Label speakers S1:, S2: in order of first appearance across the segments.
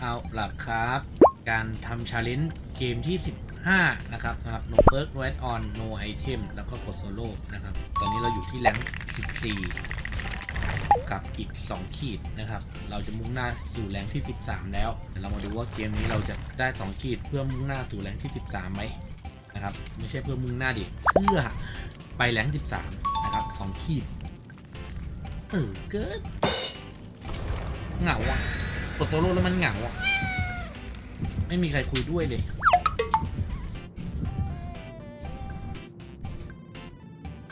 S1: เอาล่ะครับ การทำ challenge เกมที่ 15 นะครับสำหรับ no perk no add on no item แล้วก็กดโซโล่นะครับ ตอนนี้เราอยู่ที่ rank 14 กับอีก 2 ขีดนะครับ เราจะมุ่งหน้าสู่ rank ที่ 13 แล้วเดี๋ยวเรามาดูว่าเกมนี้เราจะได้ 2 ขีดเพื่อมุ่งหน้าสู่ rank ที่ 13ไหมนะครับ ไม่ใช่เพื่อมุ่งหน้าดิ เพื่อไป rank 13 นะครับ 2 ขีด เออเกิดเหงาอะ กดโซโล่แล้วมันเหงาอะ ไม่มีใครคุยด้วยเลย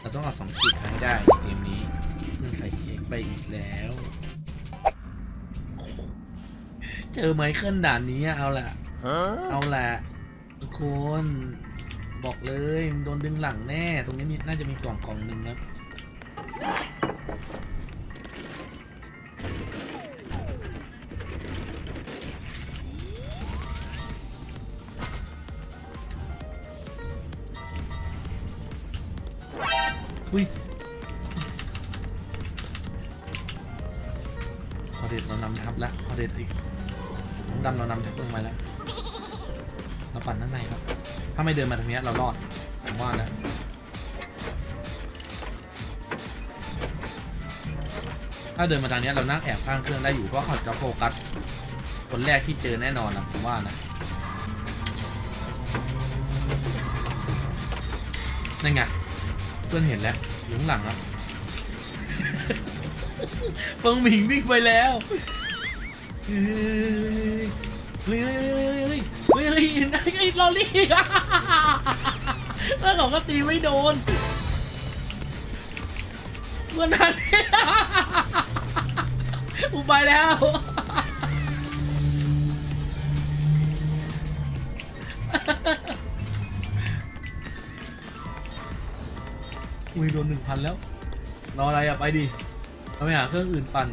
S1: เราต้องเอาสองขีดให้ได้ในเกมนี้เพื่อนใส่เค้กไปอีกแล้ว เจอไมเคิลด่านนี้อะเอาละเอาละทุกคน บอกเลยมึงโดนดึงหลังแน่ ตรงนี้มีน่าจะมีกล่องกล่องหนึ่งนะอุ้ เด็ดเรานำทับแล้วพอเด็ดอีกน้องดำเรานำทับลงไปแล้วเราปั่นด้านในครับ ถ้าไม่เดินมาทางนี้เรารอดผมว่านะถ้าเดินมาทางนี้เรานั่งแอบข้างเครื่องได้อยู่เพราะเขาจะโฟกัสคนแรกที่เจอแน่นอนนะผมว่านะนั่นไงเพื่อนเห็นแล้วอยู่ข้างหลังอะเฟิงหมิงวิ่งไปแล้วเฮ้ยเฮ้ยเฮ้ยเฮ้ยไอ้ลอรี่แล้วเขาก็ตีไม่โดนเมื่อนั้นกูไปแล้วอุ้ยโดนหนึ่งพันแล้ว รออะไรอะไปดิ เอาไปหาเครื่องอื่นปั่น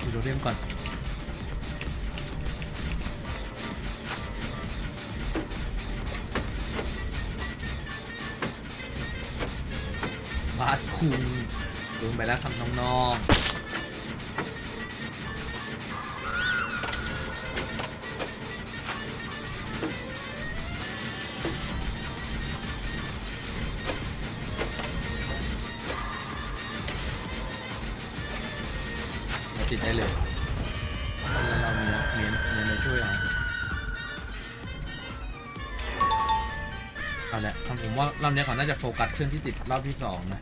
S1: ดูโดเรียมก่อนบาสคุงลืมไปแล้วครับน้องๆ จะโฟกัสเครื่องที่ติดรอบที่สองนะ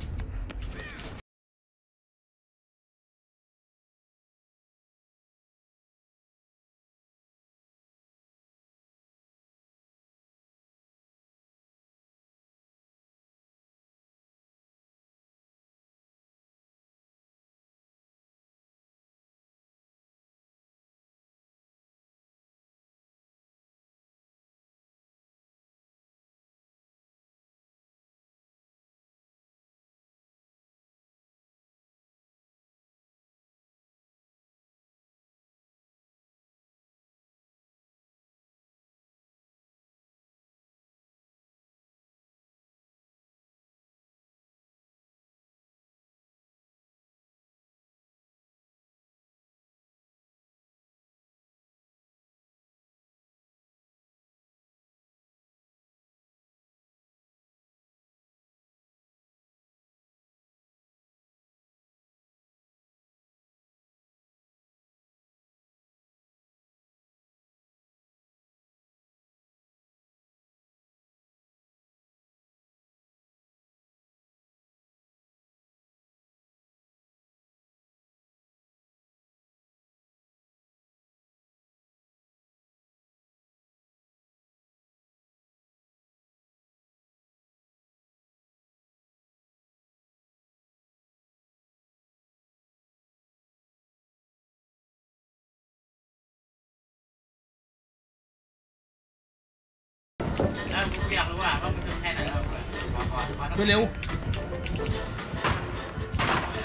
S2: อยากรู้ว่าว่ามึงถึงแค่ไหนแล้วเพื่อนขอขอขอ
S1: ช่วยเร็ว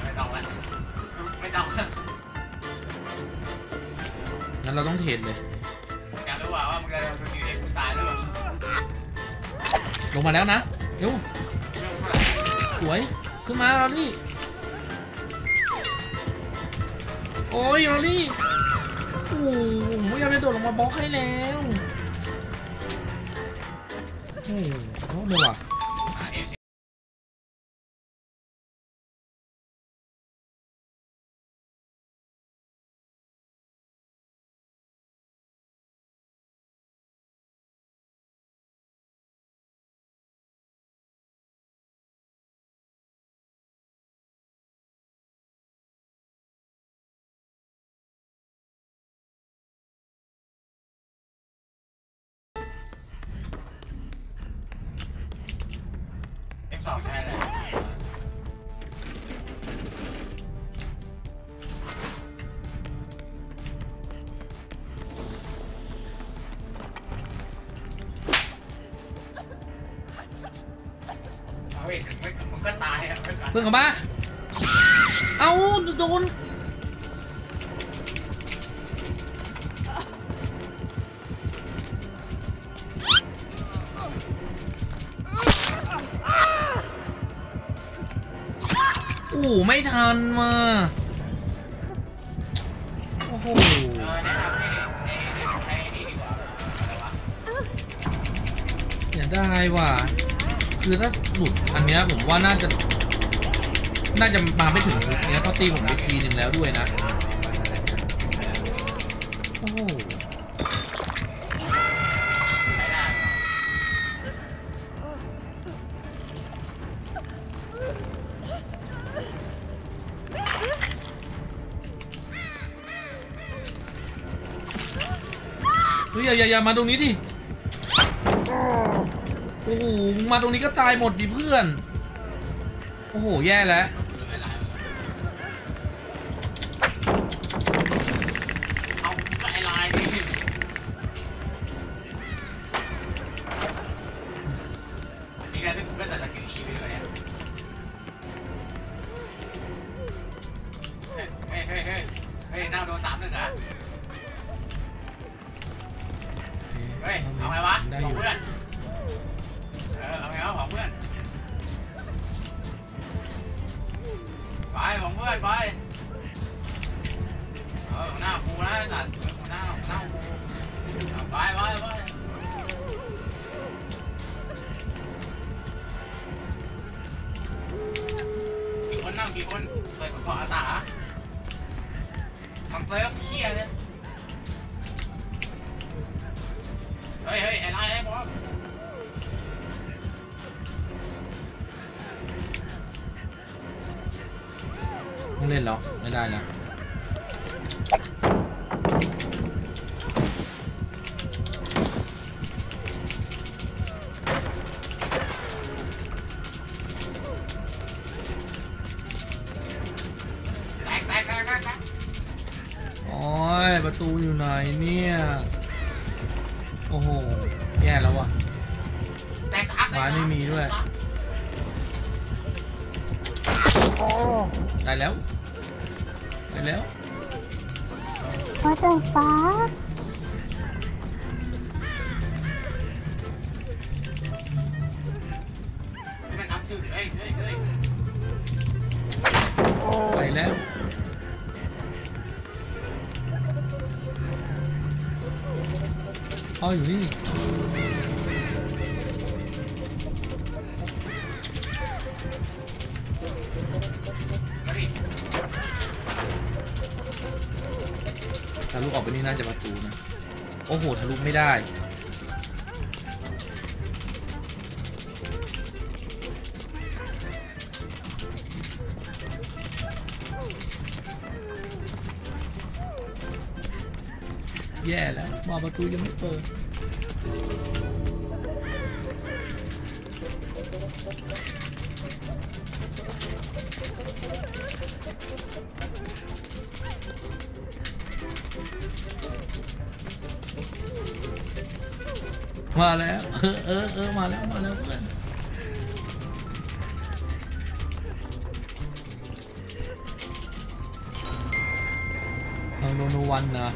S2: ไม่ต้องละไม่ต้องละ
S1: งั้นเราต้องเทรดเลย
S2: อยากรู้ว่าว่ามึงจะสกิลเอ็กซ์กูตายหรือเปล่า
S1: ลงมาแล้วนะเร็ว
S2: ไม่ต้องเท่าไหร่
S1: สวยขึ้นมาลอรี่โอ้ยลอรี่ผมพยายามจะโดดลงมาบล็อกให้แล้ว โอ้โห
S2: สองใช่เลยเอาอีกมึงมึงก็ตายอะไม่กัน
S1: เพื่อนกลับมา เอาโดน อ้ไม่ทันมาโอ้โห
S2: เออแนะนำให้ไอ้นี่ใช้ไอ้นี่ดีกว่าอะไรวะ
S1: อย่าได้ว่ะคือถ้าหลุดอันเนี้ยผมว่าน่าจะ น่าจะมาไม่ถึงเนี้ยเพราะตีผมไปทีหนึ่งแล้วด้วยนะ โอ้ เฮ้ยอย่าอย่าอย่ามาตรงนี้ดิโอ้โหมึงมาตรงนี้ก็ตายหมดดิเพื่อน โอ้โห แย่แล้ว
S2: ข
S1: อ
S2: ไม่เป็
S1: นอั
S2: พชื่อเฮ้ยเฮ้ยเฮ้ย
S1: ไปแล้วอ๋อยู่นี่
S2: มาดิ
S1: ทะลุออกไปนี่น่าจะประตูนะ โอ้โหทะลุไม่ได้ แย่แล้วมาประตูยังไม่เปิดมาแล้ว เออเออเออมาแล้ว มาแล้วเพื่อนลองโดนวันนะ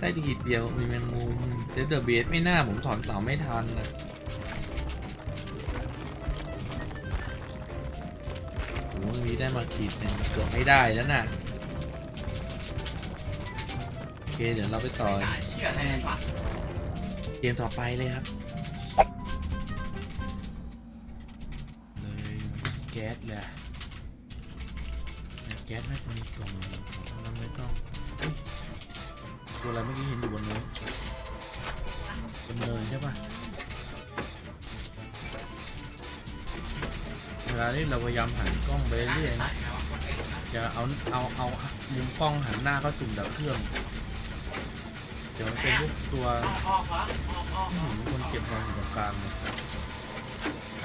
S1: ได้ทีเดียว มีแมงมุมเจอเดอะเบสไม่น่า ผมถอนเสาไม่ทันนะเมื่อกี้ได้มาขีดหนึ่งเกือบไม่ได้แล้วน่ะ โอเค เดี๋ยวเราไปต่อ
S2: เชี่ยนว่ะ
S1: เกมต่อไปเลยครับ เลยแก๊สเลยแก๊สน่มีกล่องของน้ำไม่ต้องเฮ้ย ตัวอะไรเมื่อกี้เห็นอยู่บนนู้นบนเนินใช่ปะเวลาที่เราพยายามหันกล้องไปเรื่อยนะอย่าเอาเอาเอามุมกล้องหันหน้าเข้าจุ่มดับเครื่องเดี๋ยวมันเป็นพวกตัว
S2: มือ
S1: หือคนเก็บนอนอยู่ตรงกลางเลย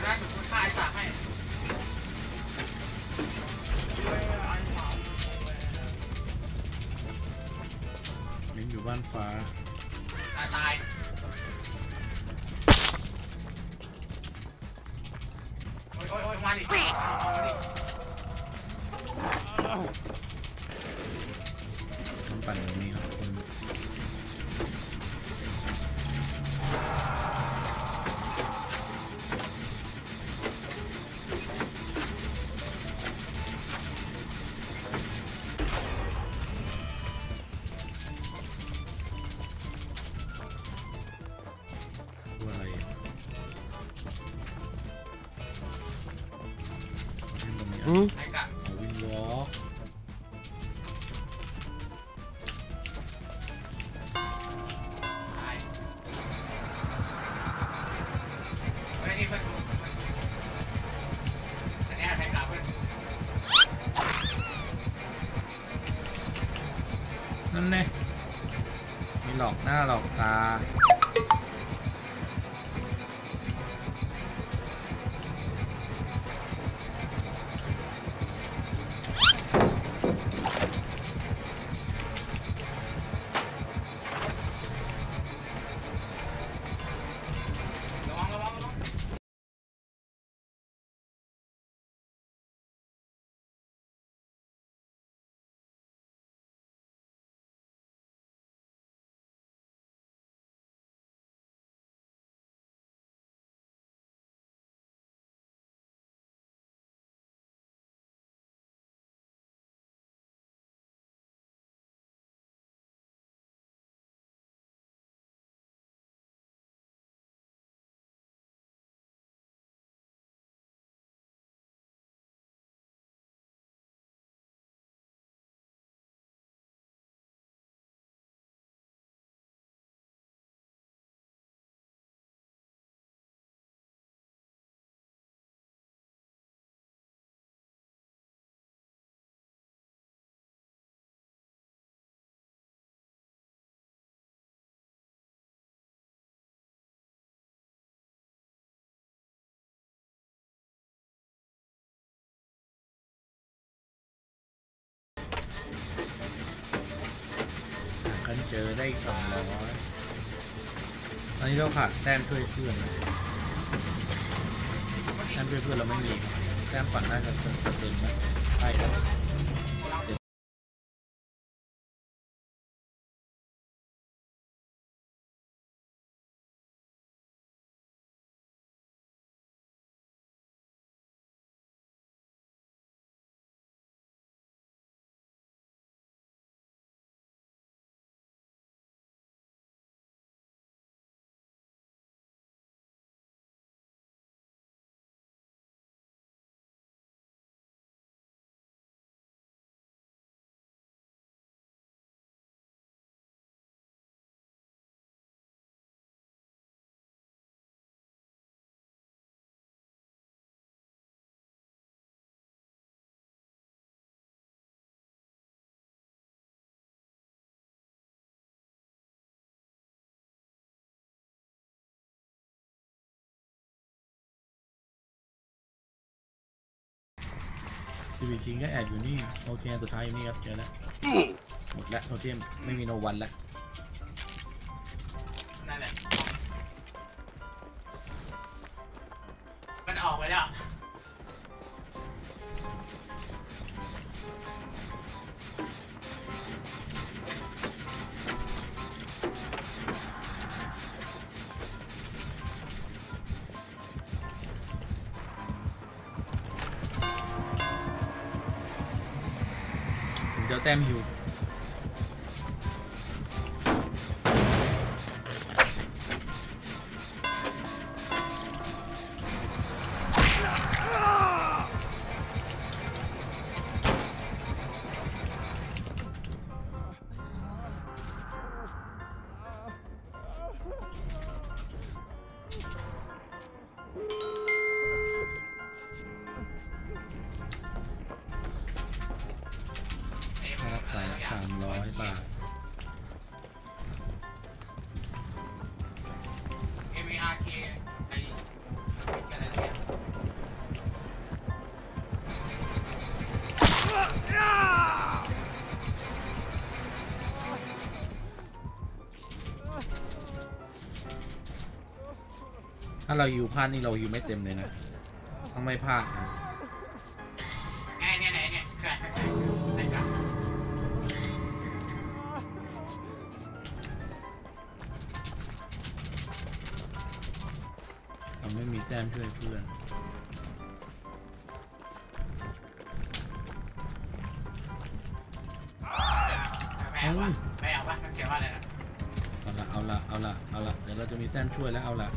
S2: ได้ถูกคุณค่าไอ้สัตว์ให้
S1: บ้านฟ้า
S2: ตายตายโอ้ยโอ้ยโอ้ยมาดิมาดิมาดิ
S1: มันปั่นแบบนี้ครับ หน้าหลอกตา จอได้สองร้อยตอนนี้เราขาดแต้มช่วยเพื่อนแต้มช่วยเพื่อนเราไม่มี แต้มปั่นน่าจะเติมเต็มไหมใช่ครับ ทีวีคิงก็แอบอยู่นี่ โอเคอันสุดท้ายอยู่นี่ครับ เจอแล้ว หมดแล้วโอเคไม่มีโนวันแล้ว
S2: นั่นแหละมันออกไปแล้ว
S1: เดี๋ สามร้อยบาท
S2: เอ็มอาร์เคไอ้อะไรเนี่ย
S1: ถ้าเราอยู่พลาดนี่เราอยู่ไม่เต็มเลยนะ ต้องไม่พลาดนะ ช่วยเพื่อน
S2: ไม่เอาวะไม่เอาวะเขียนว่าอะไรนะ
S1: เอาละเอาละเอาละเอาละเดี๋ยวเราจะมีแต้มช่วยแล้วเอาละ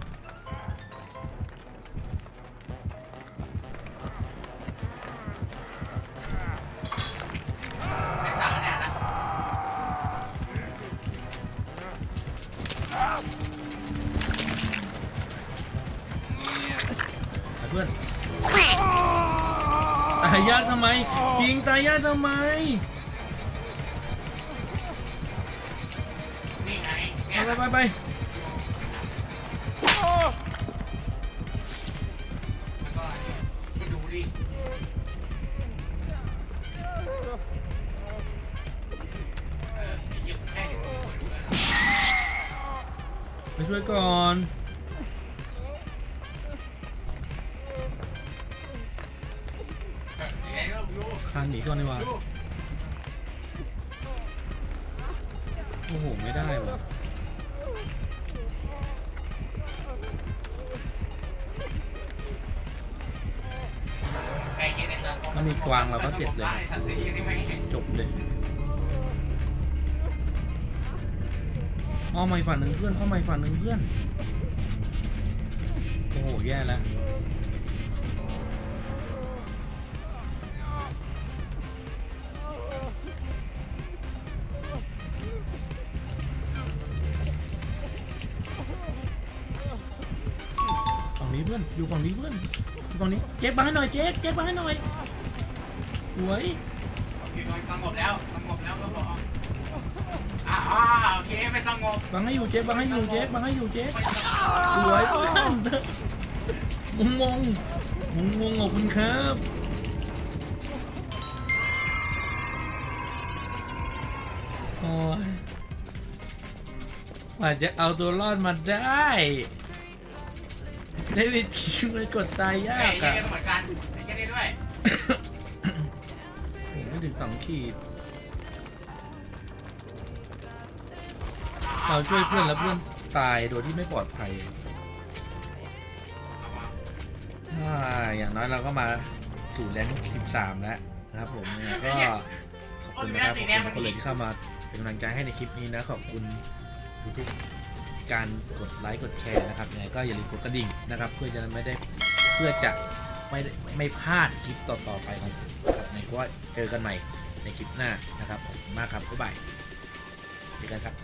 S1: พื่อนตายยากทำไมคิงตายยากทำไม
S2: นี่ไง
S1: ไป
S2: เนี่ย
S1: ไปไปไป
S2: แล้วก็มา คา
S1: นหนีก่อนดีกว่าโอ้โห ไม่ได้ว่ะ
S2: ไอ้เหี้ยในสังค
S1: ถ้ามีกวางเราก็เจ็บเลย จบเลยอ้อมไม่ฝันหนึ่งเพื่อนอ้อมไม่ฝันหนึ่งเพื่อน โอ้โห แย่แล้ว นี้เพื่อน อยู่ฝั่งนี้เพื่อน อยู่ฝั่งนี้ เจ๊กมาให้หน่อยเจ๊กเจ๊กมาให้หน่อยสวย
S2: โอเคสงบแล้วสงบแล้วก็พออ่าอ่าโอเคไม่สงบ
S1: บังให้อยู่เจ๊กบังให้อยู่เจ๊กบังให้อยู่เจ๊ก
S2: ไม่สงบ
S1: สวยเพื่อนมุงงงมุงงงขอบคุณครับโอ้ยกว่าจะเอาตัวรอดมาได้ เดวิดคิวเลยกดตายยา
S2: ไอ้
S1: ก
S2: เหี้ย
S1: อะ
S2: นี่ก็เหมือนกันไอ้เหี้ยนี่ด้วย
S1: โอ้ไม่ถึงสองขีด เราช่วยเพื่อนแล้วเพื่อนตายโดยที่ไม่ปลอดภัยอ่าอย่างน้อยเราก็มาสู่แรง13แล้วนะครับผมเนี่ยก็ขอบคุณนะครับขอบคุณทุกคนเลยที่เข้ามาเป็นกำลังใจให้ในคลิปนี้นะขอบคุณทุกๆ การกดไลค์กดแชร์นะครับยังไงก็อย่าลืมกดกระดิ่งนะครับเพื่อจะไม่ได้เพื่อจะไม่ไม่พลาดคลิปต่อๆไปของผมนะครับในก็เจอกันใหม่ในคลิปหน้านะครับขอบคุณมากครับบ๊ายบายเจอกันครับ